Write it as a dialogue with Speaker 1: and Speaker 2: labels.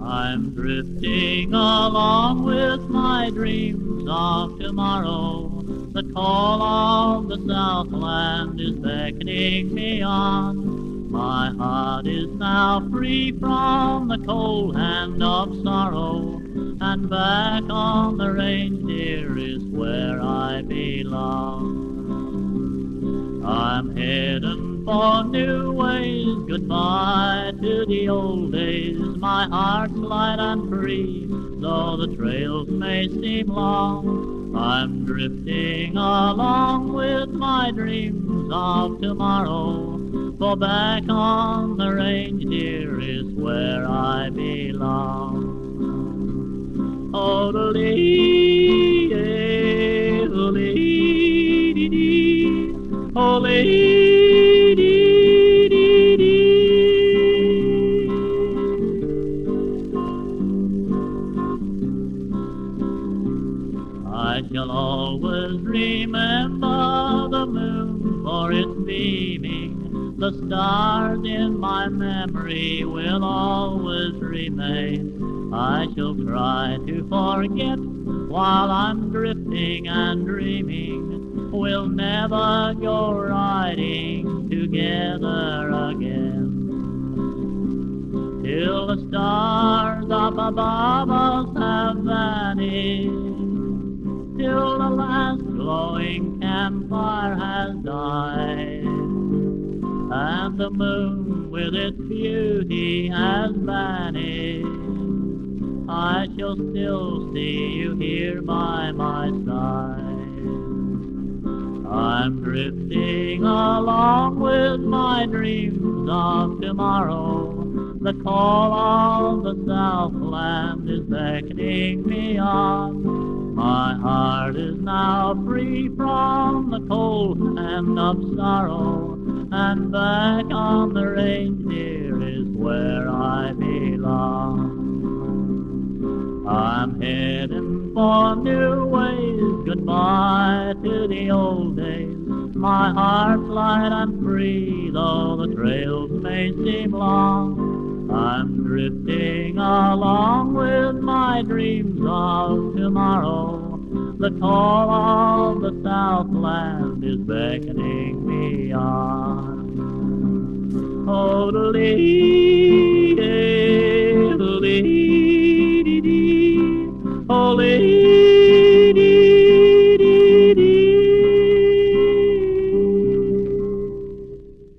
Speaker 1: I'm drifting along with my dreams of tomorrow. The call of the Southland is beckoning me on. My heart is now free from the cold hand of sorrow, and back on the dear, is where I belong. I'm heading for new ways. Goodbye to the old days. My heart's light and free, though the trails may seem long. I'm drifting along with my dreams of tomorrow. For back on the range, dear, is where I belong. Oh, Shall always remember the moon for its beaming. The stars in my memory will always remain. I shall try to forget while I'm drifting and dreaming. We'll never go riding together again till the stars up above us have vanished, glowing campfire has died, and the moon with its beauty has vanished. I shall still see you here by my side. I'm drifting along with my dreams of tomorrow. The call of the Southland is beckoning me on. My heart is now free from the cold hand of sorrow, and back on the range here is where I belong. I'm heading for new ways. Goodbye to the old days. My heart's light and free, though the trails may seem long. I'm drifting along with my dreams of tomorrow. The call of the Southland is beckoning me on. Oh, to leave.